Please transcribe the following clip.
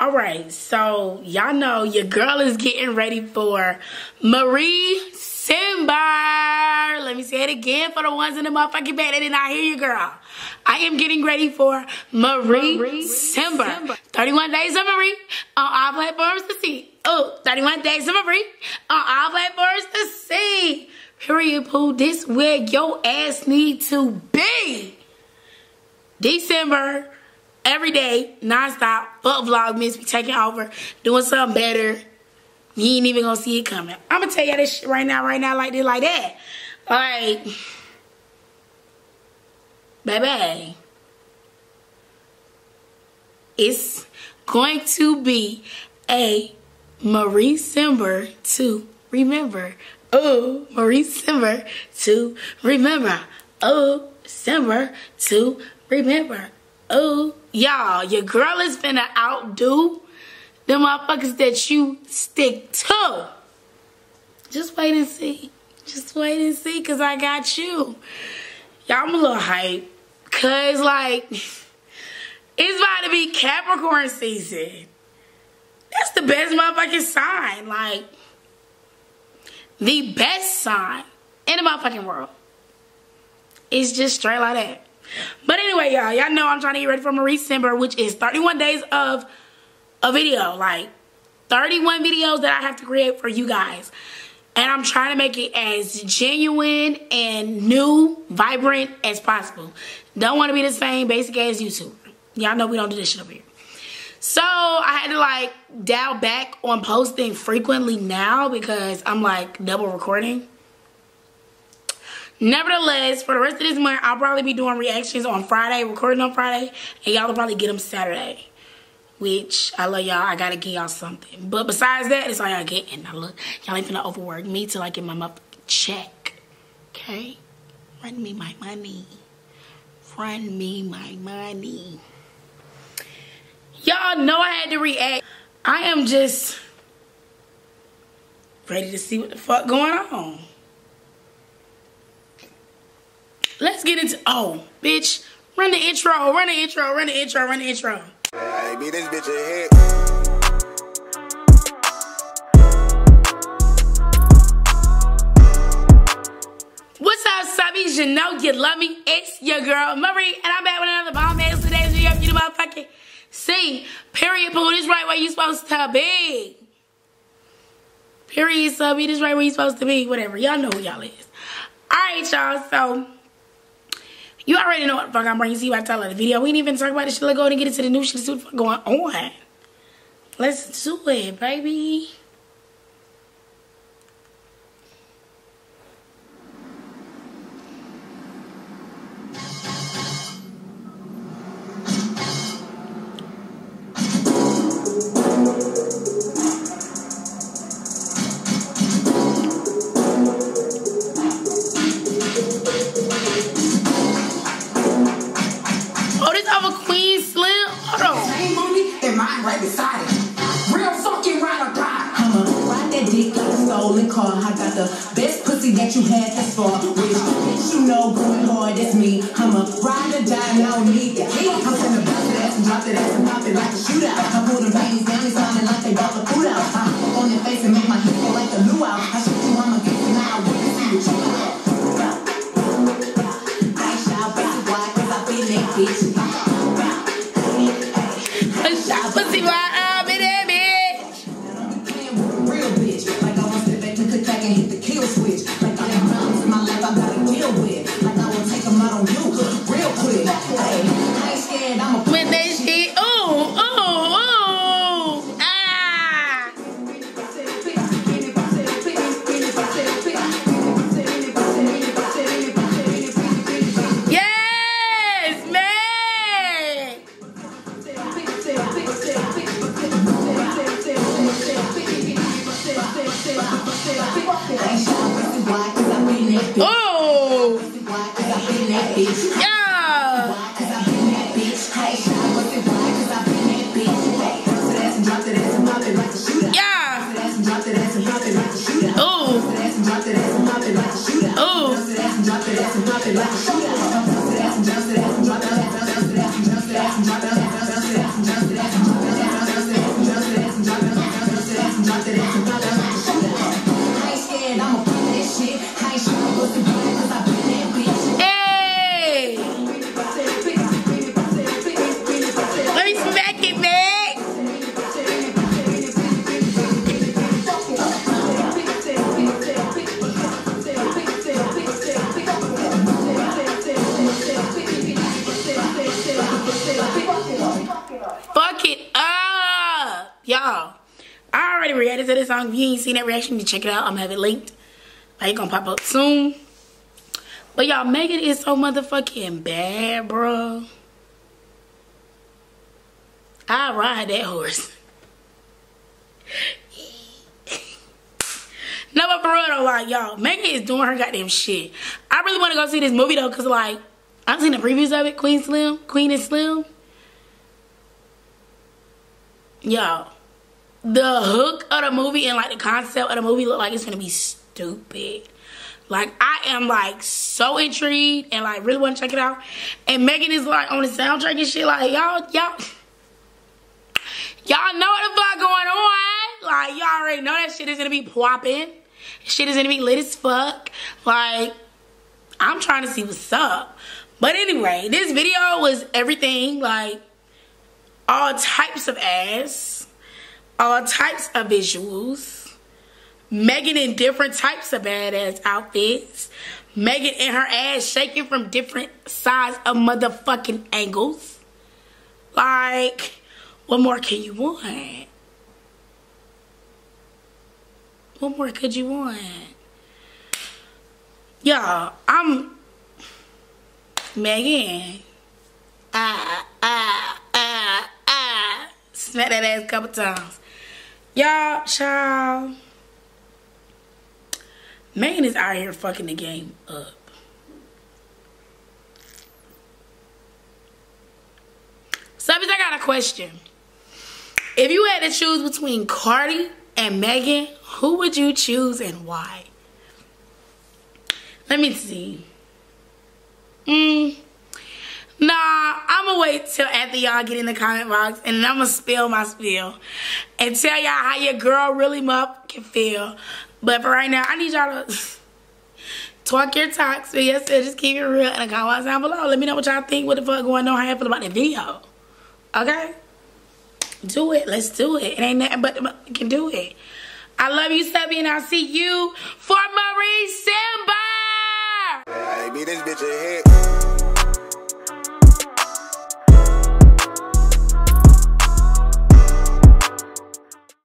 All right, so y'all know your girl is getting ready for Marie Simber. Let me say it again for the ones in the motherfucking bed that did not hear you, girl. I am getting ready for Marie, Marie Simber. Simber. 31 days of Marie on all platforms to see. Oh, 31 days of Marie on all platforms to see. Period, poo. This where your ass need to be. December every day, nonstop, fuck Vlogmas, be taking over, doing something better. You ain't even gonna see it coming. I'm gonna tell you this shit right now, right now, like this, like that. Like, baby, it's going to be a Marie Simber to remember. Oh, Marie Simber to remember. Oh, Simber to remember. Oh, y'all, your girl is finna outdo the motherfuckers that you stick to. Just wait and see. Just wait and see, cause I got you. Y'all, I'm a little hype. Cause like, it's about to be Capricorn season. That's the best motherfucking sign. Like, the best sign in the motherfucking world. It's just straight like that. But anyway, y'all, y'all know I'm trying to get ready for Marie Simber, which is 31 days of a video. Like, 31 videos that I have to create for you guys. And I'm trying to make it as genuine and new, vibrant as possible. Don't want to be the same basic as YouTube. Y'all know we don't do this shit over here. So I had to like dial back on posting frequently now because I'm like double recording. Nevertheless, for the rest of this month, I'll probably be doing reactions on Friday, recording on Friday, and y'all will probably get them Saturday. Which, I love y'all. I gotta give y'all something. But besides that, it's all y'all getting. I look, y'all ain't finna overwork me till I get my mother check. Okay? Run me my money. Run me my money. Y'all know I had to react. I am just ready to see what the fuck going on. Let's get into, oh, bitch, run the intro, run the intro, run the intro, run the intro. Hey, be this bitch ahead. What's up, subbies? You know you love me. It's your girl, Marie, and I'm back with another bomb ass today's video. You the motherfucking see. Period, poo. This right where you supposed to be. Period, subby. This right where you supposed to be. Whatever. Y'all know who y'all is. All right, y'all. So, you already know what the fuck I'm bringing. See I tell her the video. We didn't even talk about this shit. Let's go and get into the new shit. See what the fuck going on. Let's do it, baby. Real fucking ride or die. I'ma ride that dick like a stolen car. I got the best pussy that you had this far. Which bitch you know going hard, that's me. I'ma ride or die, and don't need that. I'm finna bounce that ass and drop that ass and pop it like a shootout. I pull the veins down, it's sounding like they bought the food out. I on their face and make my hips go like the Oh! I already reacted to this song. If you ain't seen that reaction, you check it out. I'm gonna have it linked. Like, gonna pop up soon. But y'all, Megan is so motherfucking bad, bro. I ride that horse. no, but for real though, like, y'all, Megan is doing her goddamn shit. I really want to go see this movie though, because, like, I've seen the previews of it, Queen Slim, Queen and Slim. Y'all, the hook of the movie and, like, the concept of the movie look like it's gonna be stupid. Like I am like so intrigued and like really want to check it out. And Megan is like on the soundtrack and shit. Like y'all, y'all, y'all know what the fuck going on. Like y'all already know that shit is gonna be popping. Shit is gonna be lit as fuck. Like I'm trying to see what's up. But anyway, this video was everything. Like all types of ass, all types of visuals Megan in different types of badass outfits. Megan in her ass shaking from different sides of motherfucking angles. Like, what more can you want? What more could you want? Y'all, I'm Megan. Ah, ah, ah, ah. Smack that ass a couple times. Y'all, child. Megan is out here fucking the game up. So, I got a question. If you had to choose between Cardi and Megan, who would you choose and why? Let me see. Hmm. Nah, I'm gonna wait till after y'all get in the comment box and I'm gonna spill my spill and tell y'all how your girl really mup can feel but for right now, I need y'all to talk your talks. But yes, just keep it real in the comments down below. Let me know what y'all think. What the fuck going on? How you feel about the video? Okay? Do it. Let's do it. It ain't nothing but can do it. I love you, Stubby, and I'll see you for Marie Simba. Hey, this bitch ahead.